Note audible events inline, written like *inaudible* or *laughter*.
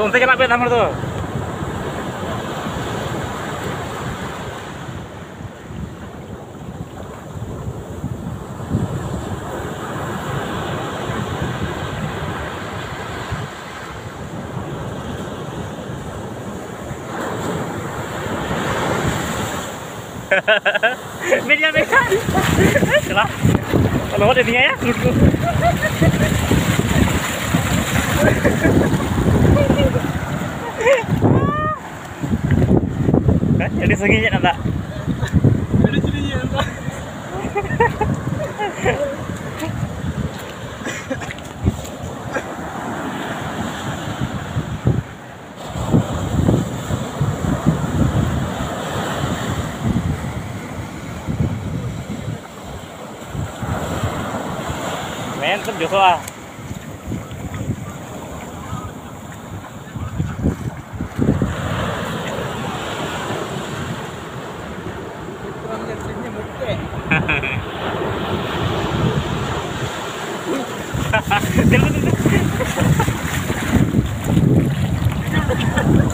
দোন থেকে লাগবে আমার তো Media kan jadi segini nanda jadi segini nanda Men, itu juga Dalawa *laughs* na.